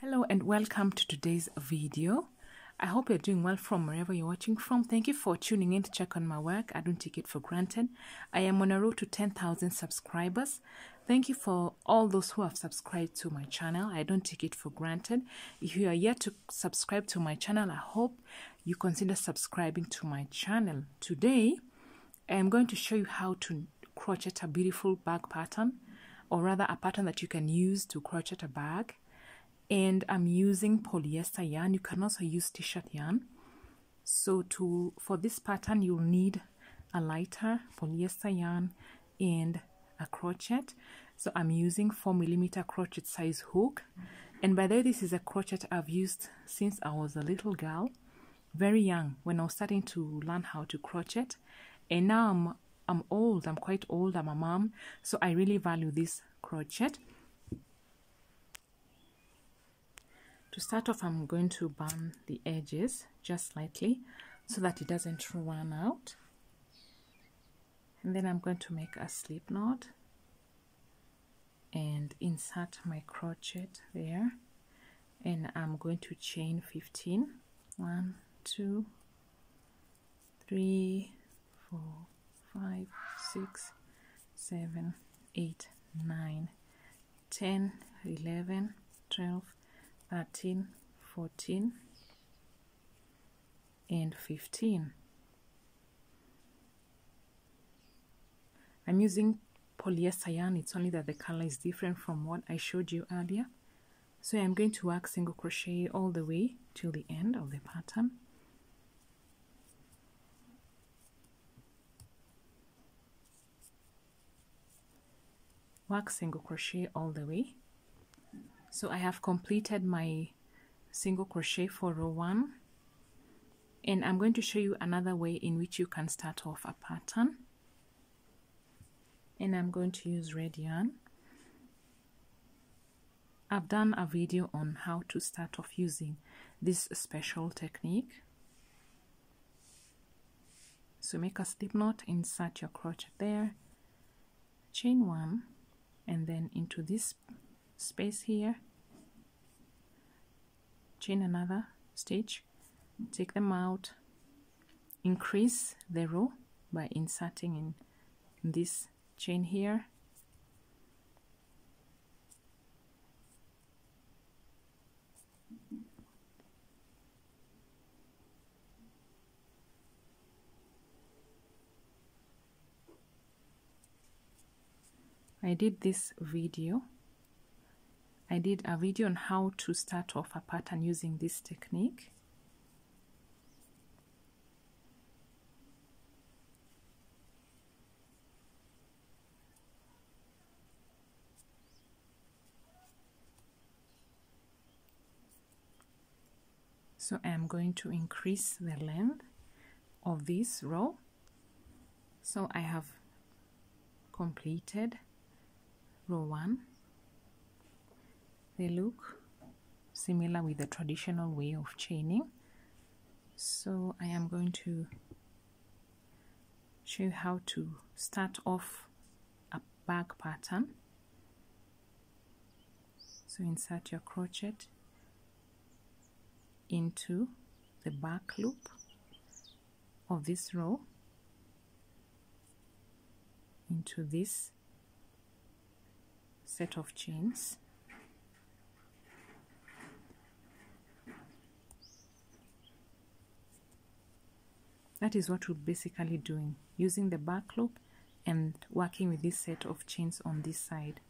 Hello and welcome to today's video. I hope you're doing well from wherever you're watching from. Thank you for tuning in to check on my work. I don't take it for granted. I am on a road to 10,000 subscribers. Thank you for all those who have subscribed to my channel. I don't take it for granted. If you are yet to subscribe to my channel, I hope you consider subscribing to my channel. Today, I am going to show you how to crochet a beautiful bag pattern or rather a pattern that you can use to crochet a bag and I'm using polyester yarn. You can also use t-shirt yarn. So to for this pattern, you'll need a lighter polyester yarn and a crochet. So I'm using 4 millimeter crochet size hook. And by the way, this is a crochet I've used since I was a little girl, very young, when I was starting to learn how to crochet. And now I'm, I'm old, I'm quite old, I'm a mom, so I really value this crochet. To start off, I'm going to burn the edges just slightly so that it doesn't run out. And then I'm going to make a slip knot and insert my crochet there. And I'm going to chain 15. 1, 2, 3, 4, 5, 6, 7, 8, 9, 10, 11, 12, 13, 14, and 15. I'm using polyester yarn, it's only that the color is different from what I showed you earlier. So I'm going to work single crochet all the way till the end of the pattern. Work single crochet all the way so I have completed my single crochet for row 1 and I'm going to show you another way in which you can start off a pattern. And I'm going to use red yarn. I've done a video on how to start off using this special technique. So make a slip knot insert your crochet there chain one and then into this space here. Chain another stitch. Take them out. Increase the row by inserting in, this chain here. I did this video I did a video on how to start off a pattern using this technique. So I'm going to increase the length of this row. So I have completed row 1 they look similar with the traditional way of chaining. So I am going to show you how to start off a bag pattern. So insert your crochet into the back loop of this row into this set of chains That is what we're basically doing, using the back loop and working with this set of chains on this side.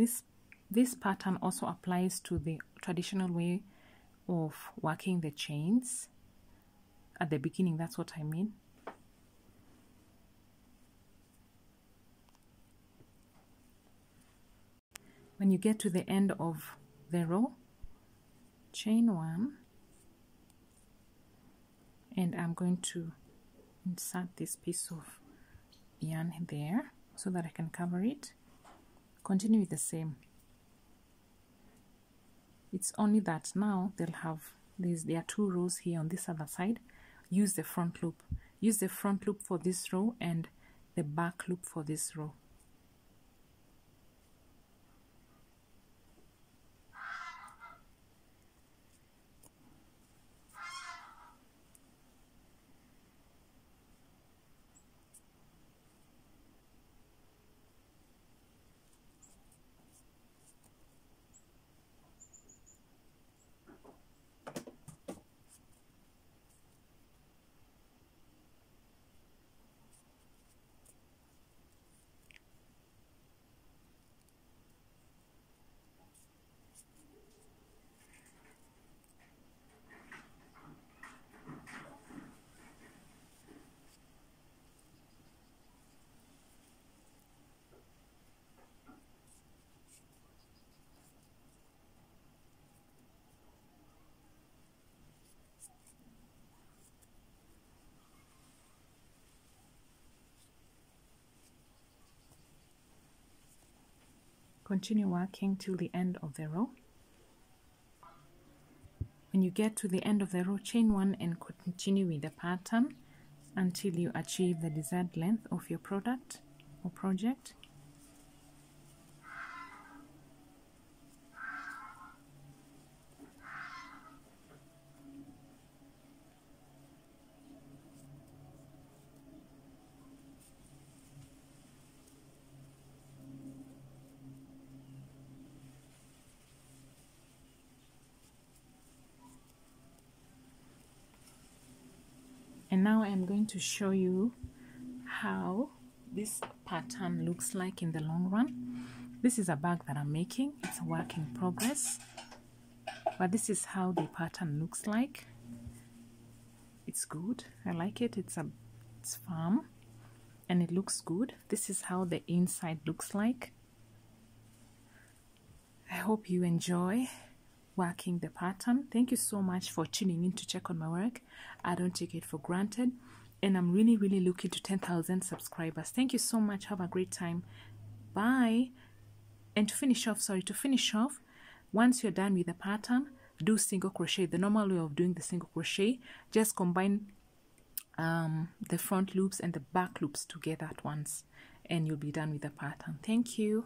This this pattern also applies to the traditional way of working the chains. At the beginning that's what I mean. When you get to the end of the row chain one and I'm going to insert this piece of yarn there so that I can cover it continue with the same. It's only that now they'll have these there are two rows here on this other side. Use the front loop. Use the front loop for this row and the back loop for this row continue working till the end of the row. When you get to the end of the row chain one and continue with the pattern until you achieve the desired length of your product or project and now I'm going to show you how this pattern looks like in the long run. This is a bag that I'm making. It's a work in progress. But this is how the pattern looks like. It's good. I like it. It's a it's firm. And it looks good. This is how the inside looks like. I hope you enjoy working the pattern. Thank you so much for tuning in to check on my work. I don't take it for granted. And I'm really, really looking to 10,000 subscribers. Thank you so much. Have a great time. Bye. And to finish off, sorry, to finish off, once you're done with the pattern, do single crochet. The normal way of doing the single crochet, just combine um, the front loops and the back loops together at once and you'll be done with the pattern. Thank you.